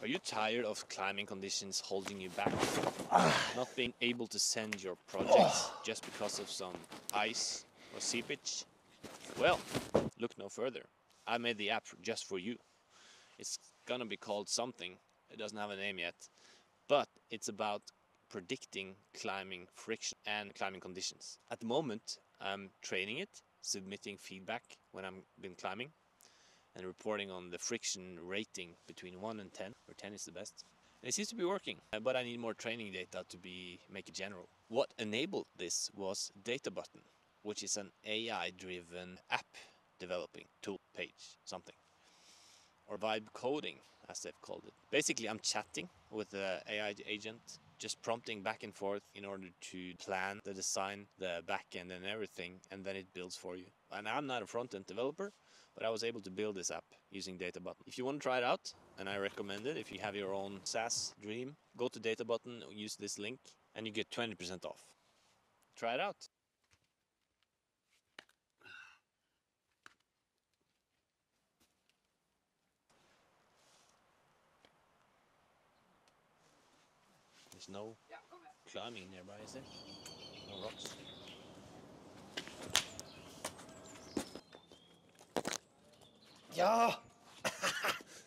Are you tired of climbing conditions holding you back? Not being able to send your projects just because of some ice or seepage? Well, look no further. I made the app just for you. It's gonna be called something. It doesn't have a name yet. But it's about predicting climbing friction and climbing conditions. At the moment, I'm training it, submitting feedback when I'm been climbing, and reporting on the friction rating between 1 and 10, where 10 is the best. And it seems to be working, uh, but I need more training data to be make it general. What enabled this was Databutton, which is an AI-driven app developing tool page, something, or vibe coding, as they've called it. Basically, I'm chatting with the AI agent, just prompting back and forth in order to plan the design, the backend, and everything, and then it builds for you. And I'm not a front-end developer, but I was able to build this app using Databutton. If you want to try it out, and I recommend it, if you have your own SaaS dream, go to Databutton, use this link, and you get 20% off. Try it out. There's no climbing nearby, is there? No rocks. Ja!